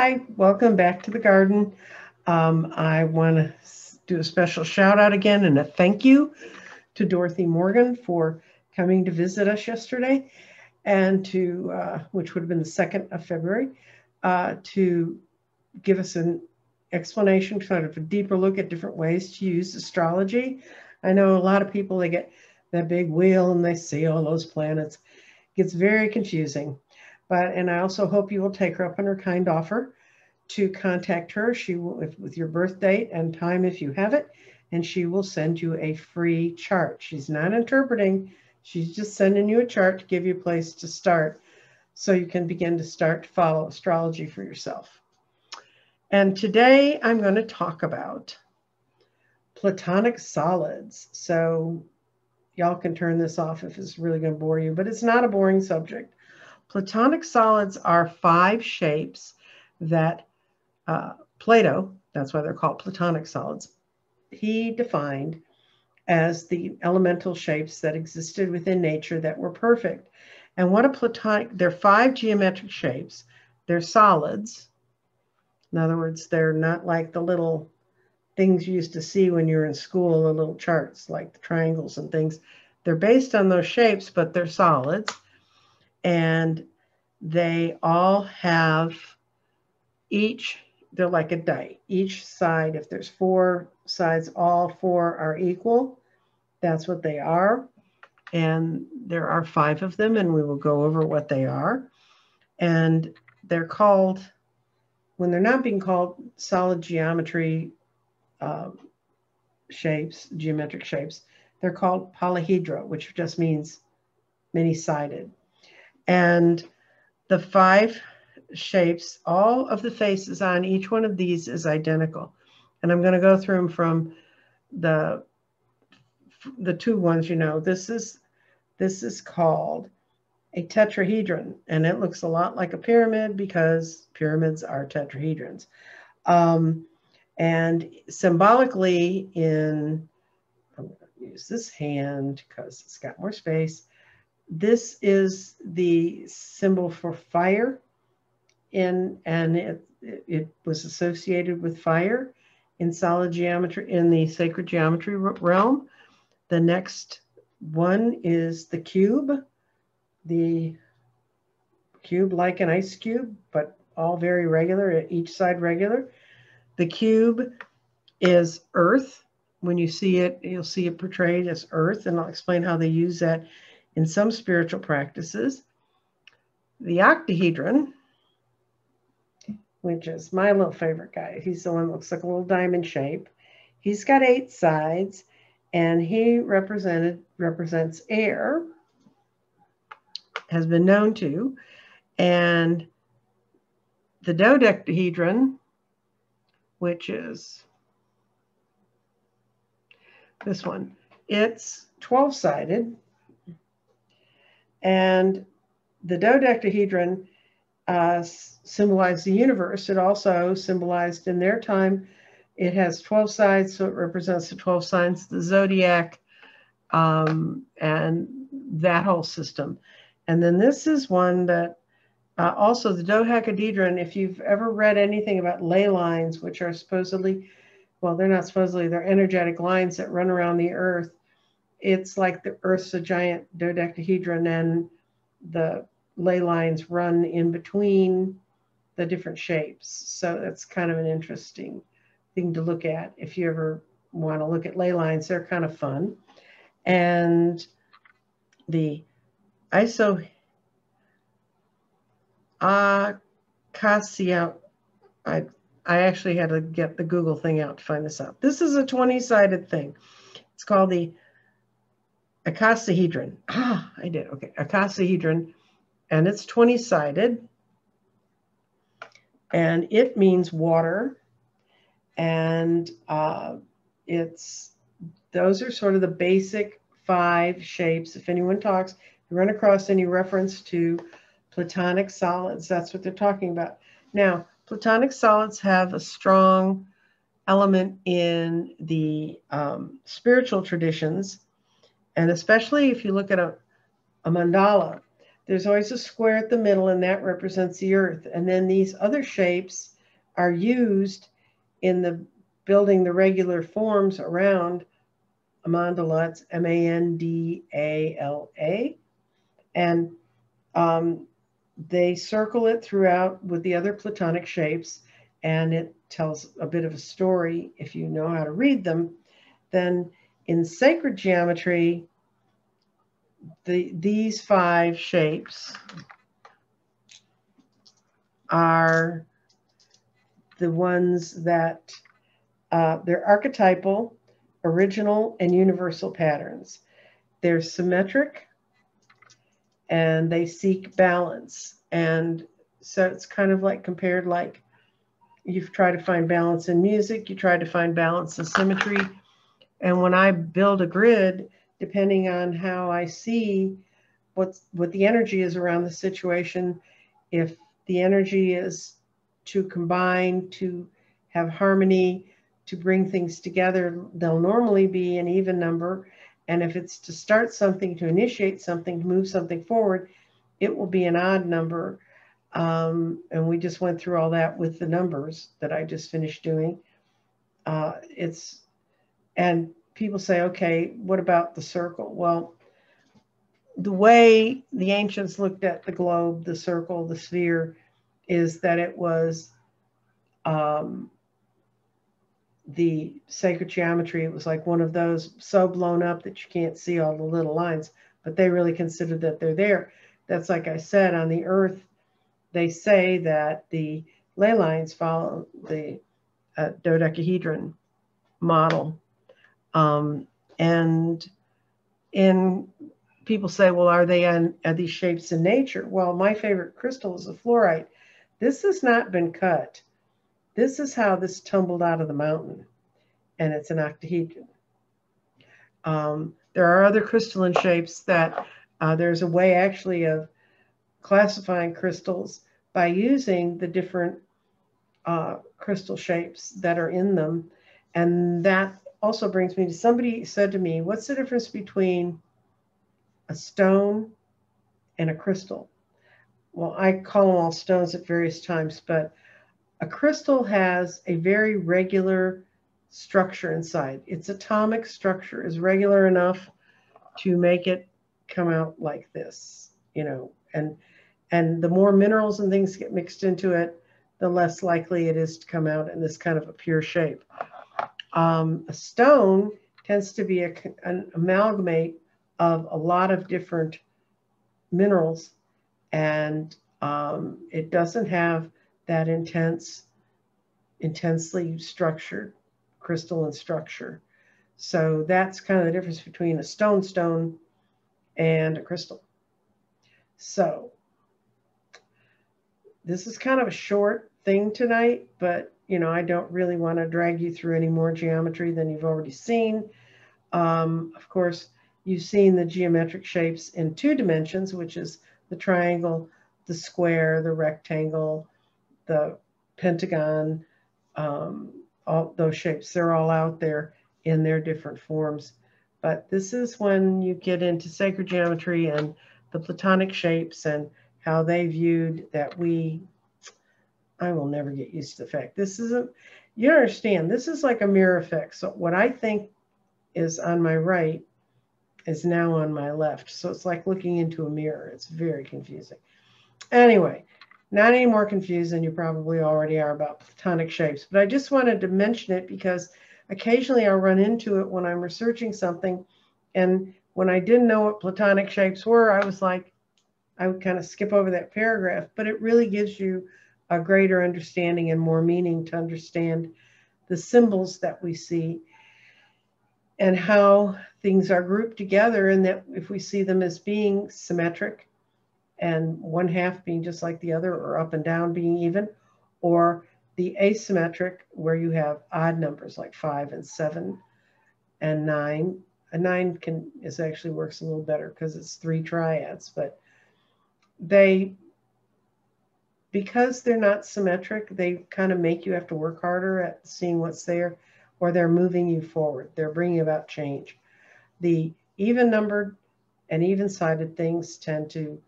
Hi, welcome back to the garden. Um, I want to do a special shout out again and a thank you to Dorothy Morgan for coming to visit us yesterday and to, uh, which would have been the 2nd of February, uh, to give us an explanation, kind of a deeper look at different ways to use astrology. I know a lot of people, they get that big wheel and they see all those planets. It gets very confusing. But, and I also hope you will take her up on her kind offer to contact her. She will, with, with your birth date and time if you have it, and she will send you a free chart. She's not interpreting, she's just sending you a chart to give you a place to start so you can begin to start to follow astrology for yourself. And today I'm going to talk about platonic solids. So y'all can turn this off if it's really going to bore you, but it's not a boring subject. Platonic solids are five shapes that uh, Plato, that's why they're called Platonic solids, he defined as the elemental shapes that existed within nature that were perfect. And what a Platonic, they're five geometric shapes. They're solids. In other words, they're not like the little things you used to see when you were in school, the little charts like the triangles and things. They're based on those shapes, but they're solids and they all have each they're like a die. Each side if there's four sides all four are equal. That's what they are. And there are five of them and we will go over what they are. And they're called when they're not being called solid geometry uh, shapes geometric shapes. They're called polyhedra which just means many-sided and the five shapes, all of the faces on each one of these is identical. And I'm going to go through them from the the two ones, you know, this is this is called a tetrahedron and it looks a lot like a pyramid because pyramids are tetrahedrons. Um, and symbolically in, I'm going to use this hand because it's got more space. This is the symbol for fire in, and it, it was associated with fire in solid geometry, in the sacred geometry realm. The next one is the cube, the cube like an ice cube, but all very regular, each side regular. The cube is earth. When you see it, you'll see it portrayed as earth, and I'll explain how they use that in some spiritual practices. The octahedron, which is my little favorite guy, he's the one that looks like a little diamond shape. He's got eight sides and he represented represents air, has been known to, and the dodecahedron, which is this one, it's 12 sided and the dodecahedron uh, symbolized the universe. It also symbolized in their time, it has 12 sides, so it represents the 12 signs the zodiac um, and that whole system. And then this is one that uh, also the dodecahedron, if you've ever read anything about ley lines, which are supposedly, well, they're not supposedly, they're energetic lines that run around the earth it's like the Earth's a giant dodecahedron and the ley lines run in between the different shapes. So that's kind of an interesting thing to look at if you ever want to look at ley lines. They're kind of fun. And the ISO Acacia, I, I actually had to get the Google thing out to find this out. This is a 20-sided thing. It's called the icosahedron. Ah, I did. Okay, icosahedron, and it's 20 sided, and it means water, and uh, it's those are sort of the basic five shapes. If anyone talks, you run across any reference to platonic solids, that's what they're talking about. Now, platonic solids have a strong element in the um, spiritual traditions and especially if you look at a, a mandala, there's always a square at the middle and that represents the earth. And then these other shapes are used in the building the regular forms around mandala. M-A-N-D-A-L-A. And um, they circle it throughout with the other platonic shapes and it tells a bit of a story if you know how to read them. Then in sacred geometry, the, these five shapes are the ones that uh, they're archetypal, original, and universal patterns. They're symmetric and they seek balance. And so it's kind of like compared like you try to find balance in music, you try to find balance in symmetry. And when I build a grid, depending on how I see what's what the energy is around the situation, if the energy is to combine, to have harmony, to bring things together, they'll normally be an even number. And if it's to start something, to initiate something, to move something forward, it will be an odd number. Um, and we just went through all that with the numbers that I just finished doing. Uh, it's, and people say, okay, what about the circle? Well, the way the ancients looked at the globe, the circle, the sphere, is that it was um, the sacred geometry. It was like one of those so blown up that you can't see all the little lines, but they really consider that they're there. That's like I said, on the earth, they say that the ley lines follow the uh, dodecahedron model. Um, and in people say, well, are they on are these shapes in nature? Well, my favorite crystal is a fluorite. This has not been cut. This is how this tumbled out of the mountain, and it's an octahedron. Um, there are other crystalline shapes that uh, there's a way actually of classifying crystals by using the different uh, crystal shapes that are in them. And that also brings me to somebody said to me, what's the difference between a stone and a crystal? Well, I call them all stones at various times, but a crystal has a very regular structure inside. Its atomic structure is regular enough to make it come out like this, you know, and and the more minerals and things get mixed into it, the less likely it is to come out in this kind of a pure shape. Um, a stone tends to be a, an amalgamate of a lot of different minerals and um, it doesn't have that intense, intensely structured crystalline structure. So that's kind of the difference between a stone stone and a crystal. So this is kind of a short thing tonight, but you know, I don't really want to drag you through any more geometry than you've already seen. Um, of course, you've seen the geometric shapes in two dimensions, which is the triangle, the square, the rectangle, the pentagon, um, all those shapes, they're all out there in their different forms. But this is when you get into sacred geometry and the Platonic shapes and how they viewed that we, I will never get used to the fact. This isn't, you understand, this is like a mirror effect. So what I think is on my right is now on my left. So it's like looking into a mirror. It's very confusing. Anyway, not any more confused than you probably already are about platonic shapes, but I just wanted to mention it because occasionally I'll run into it when I'm researching something. And when I didn't know what platonic shapes were, I was like, I would kind of skip over that paragraph, but it really gives you a greater understanding and more meaning to understand the symbols that we see and how things are grouped together and that if we see them as being symmetric and one half being just like the other or up and down being even, or the asymmetric where you have odd numbers like five and seven and nine. A nine can is actually works a little better because it's three triads, but they because they're not symmetric, they kind of make you have to work harder at seeing what's there, or they're moving you forward. They're bringing about change. The even numbered and even sided things tend to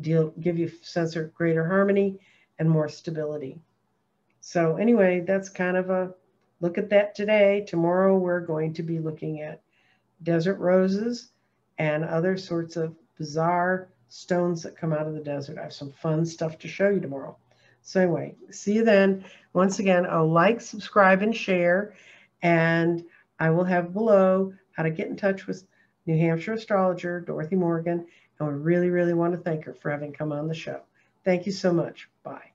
deal, give you sense of greater harmony and more stability. So anyway, that's kind of a look at that today. Tomorrow we're going to be looking at desert roses and other sorts of bizarre stones that come out of the desert. I have some fun stuff to show you tomorrow. So anyway, see you then. Once again, I'll like, subscribe, and share. And I will have below how to get in touch with New Hampshire astrologer Dorothy Morgan. And we really, really want to thank her for having come on the show. Thank you so much. Bye.